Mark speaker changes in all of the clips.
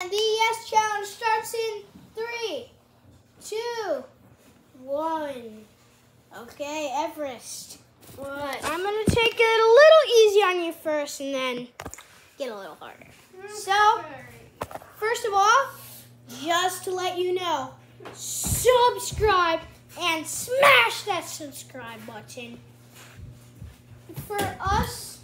Speaker 1: And the yes challenge starts in three, two, one. Okay, Everest.
Speaker 2: What?
Speaker 1: I'm gonna take it a little easy on you first and then get a little harder. So, first of all, just to let you know, subscribe and smash that subscribe button for us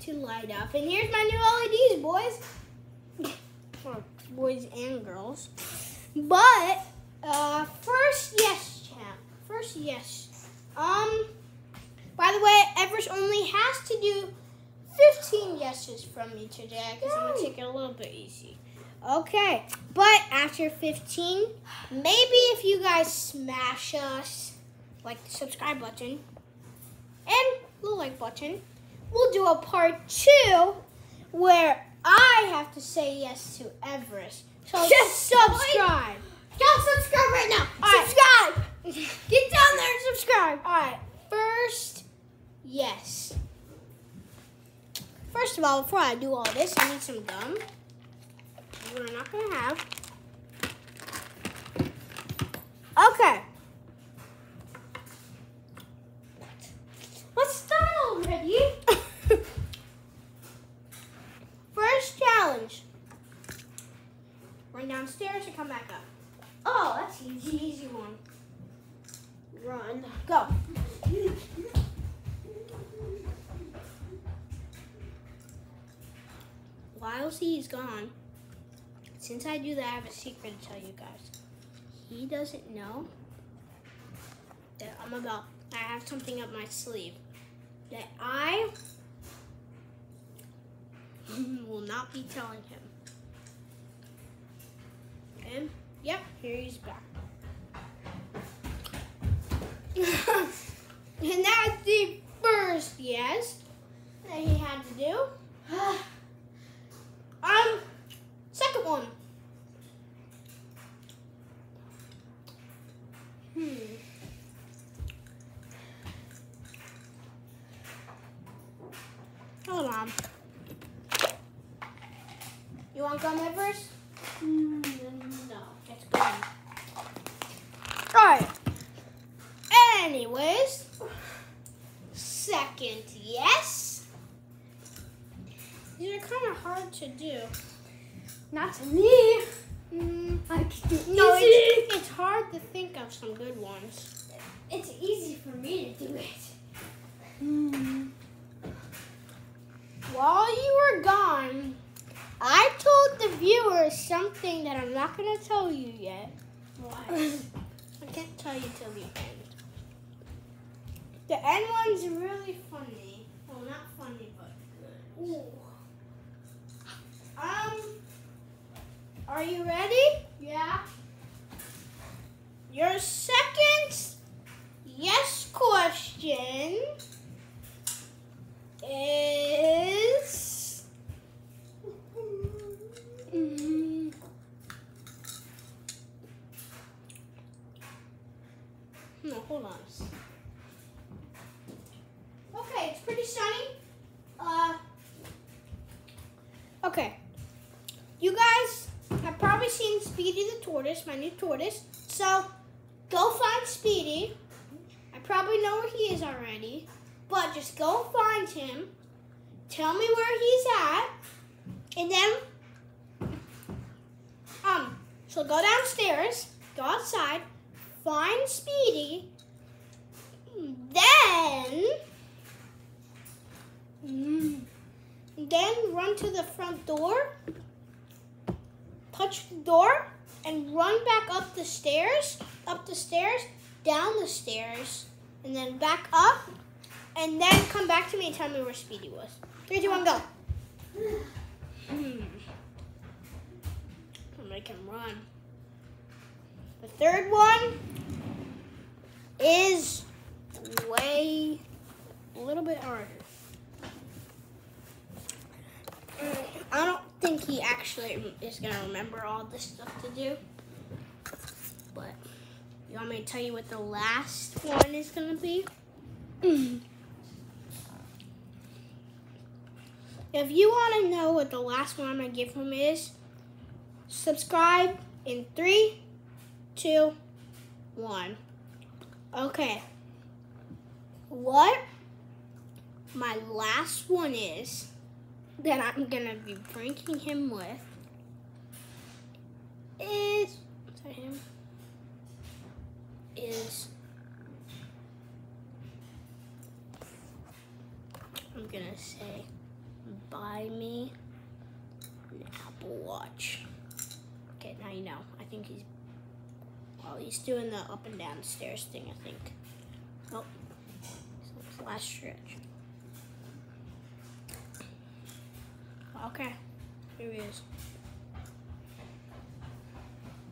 Speaker 1: to light up. And here's my new LEDs, boys. Or boys and girls. But uh, first, yes, champ. First, yes. Um. By the way, Everest only has to do 15 yeses from me today because I'm gonna take it a little bit easy. Okay, but after 15, maybe if you guys smash us, like the subscribe button and the like button, we'll do a part two where I have to say yes to Everest. So
Speaker 2: Just
Speaker 1: subscribe.
Speaker 2: Go subscribe right now.
Speaker 1: Right.
Speaker 2: Subscribe.
Speaker 1: Get down there and subscribe. All right. First, yes. First of all, before I do all this, I need some gum. We're not gonna have. Okay. While he's gone, since I do that, I have a secret to tell you guys. He doesn't know that I'm about, I have something up my sleeve that I will not be telling him. And, yep, here he's back. and that's the first yes that he had to do. um, second one. Hmm. Hold on. You want gum Everest?
Speaker 2: No.
Speaker 1: It's gum. Alright. Anyways, second yes. These are kind of hard to do.
Speaker 2: Not to me.
Speaker 1: Mm,
Speaker 2: I can do
Speaker 1: no,
Speaker 2: easy.
Speaker 1: it's, it's hard to think of some good ones.
Speaker 2: It's easy for me to do it.
Speaker 1: Hmm. While you were gone, I told the viewers something that I'm not going to tell you yet.
Speaker 2: What?
Speaker 1: I can't tell you till the end. The end one's really funny. Well, not funny, but good. Ooh. Um, are you ready?
Speaker 2: Yeah.
Speaker 1: Your second yes question is. Mm, no, hold on. Okay, it's pretty sunny. Uh. Okay. You guys have probably seen Speedy the tortoise, my new tortoise. So go find Speedy. I probably know where he is already, but just go find him. Tell me where he's at, and then um. So go downstairs, go outside, find Speedy, then. Mm, then run to the front door, touch the door, and run back up the stairs, up the stairs, down the stairs, and then back up, and then come back to me and tell me where Speedy was. Three, two, one, go. Hmm. I'll make him run. The third one is way a little bit harder. I don't think he actually is gonna remember all this stuff to do. But you want me to tell you what the last one is gonna be? If you want to know what the last one I'm gonna give him is, subscribe in three, two, one. Okay. What my last one is that I'm gonna be pranking him with is him? Is I'm gonna say buy me an Apple Watch. Okay, now you know. I think he's well he's doing the up and down stairs thing, I think. Oh last stretch. Okay, here he is.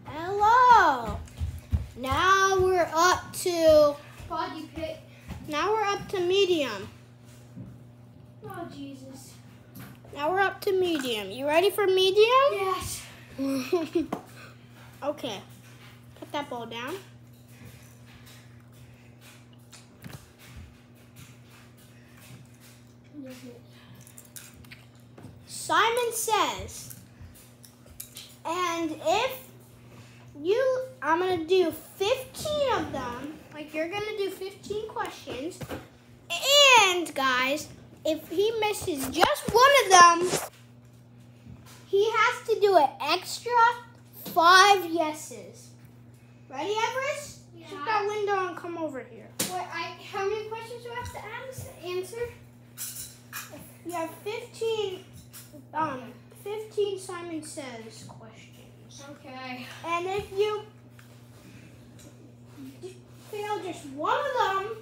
Speaker 1: Hello. Now we're up to
Speaker 2: Body pick.
Speaker 1: now we're up to medium.
Speaker 2: Oh, Jesus.
Speaker 1: Now we're up to medium. You ready for medium?
Speaker 2: Yes.
Speaker 1: okay. Put that ball down. Simon says, and if you, I'm going to do 15 of them, like you're going to do 15 questions. And guys, if he misses just one of them, he has to do an extra five yeses. Ready, Everest?
Speaker 2: Yeah.
Speaker 1: Shut that window and come over here.
Speaker 2: What, I, how many questions do I have to answer?
Speaker 1: You have 15, um, 15 Simon Says questions.
Speaker 2: Okay.
Speaker 1: And if you fail just one of them,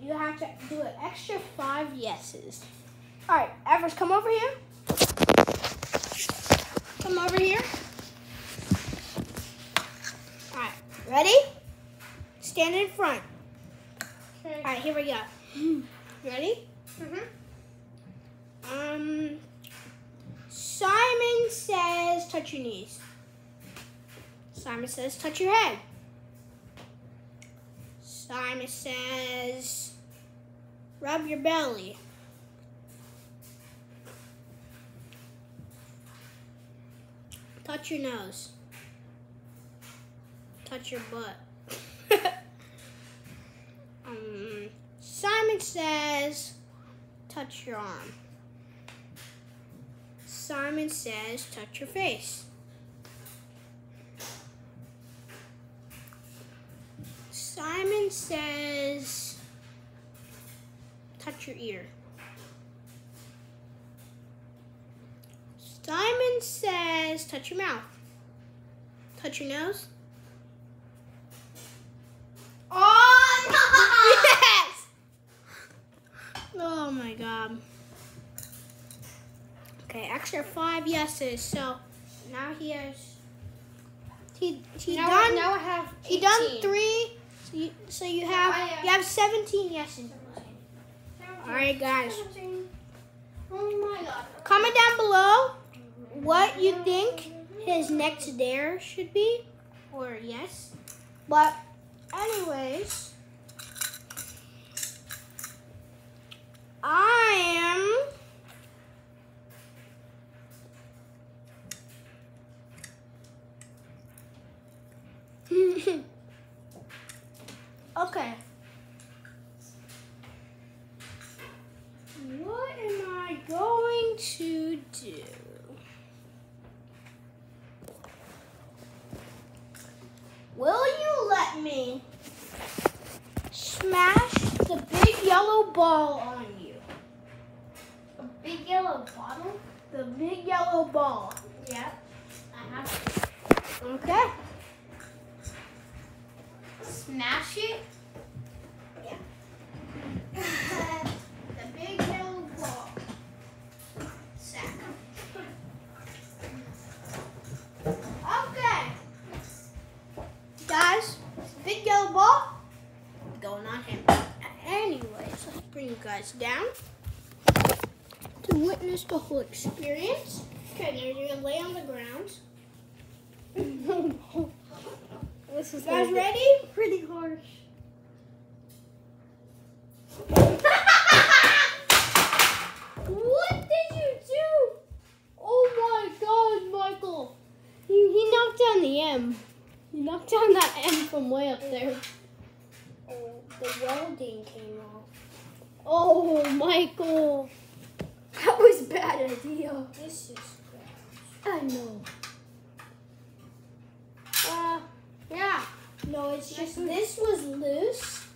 Speaker 1: you have to do an extra five yeses. All right, Everest, come over here. Come over here. All right, ready? Stand in front.
Speaker 2: Okay.
Speaker 1: All right, here we go. Ready?
Speaker 2: Mm-hmm.
Speaker 1: Um, Simon says, touch your knees. Simon says, touch your head. Simon says, rub your belly. Touch your nose. Touch your butt. um, Simon says, touch your arm. Simon says, touch your face. Simon says, touch your ear. Simon says, touch your mouth. Touch your nose.
Speaker 2: Oh,
Speaker 1: yes! Oh my god. Okay, extra five yeses. So now he has. He he
Speaker 2: now,
Speaker 1: done.
Speaker 2: now I have
Speaker 1: he done three. So you, so you have
Speaker 2: I have-
Speaker 1: you have seventeen yeses. All right, guys.
Speaker 2: Oh my god.
Speaker 1: Comment down below what you think his next dare should be, or yes. But anyways, I am. okay. What am I going to do? Will you let me smash the big yellow ball on you?
Speaker 2: A big yellow bottle?
Speaker 1: The big yellow ball.
Speaker 2: Yeah. I have to
Speaker 1: Okay.
Speaker 2: smash it.
Speaker 1: the big yellow ball. Sack. Okay. Guys, big yellow ball going on him. Anyways, let's bring you guys down to witness the whole experience. Okay, now you're gonna lay on the ground.
Speaker 2: This is
Speaker 1: Guys, ready?
Speaker 2: pretty harsh.
Speaker 1: What did you do? Oh my god, Michael.
Speaker 2: He, he knocked down the M. He knocked down that M from way up there.
Speaker 1: Oh, the welding came off.
Speaker 2: Oh, Michael. That was a bad idea.
Speaker 1: This is
Speaker 2: I know. Uh, yeah.
Speaker 1: No, it's just this was loose.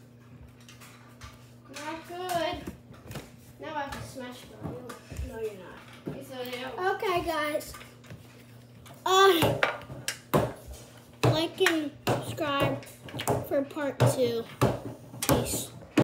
Speaker 2: Not good. Now I have to smash the
Speaker 1: No, you're not. Okay, guys.
Speaker 2: Uh, like and subscribe for part two. Peace.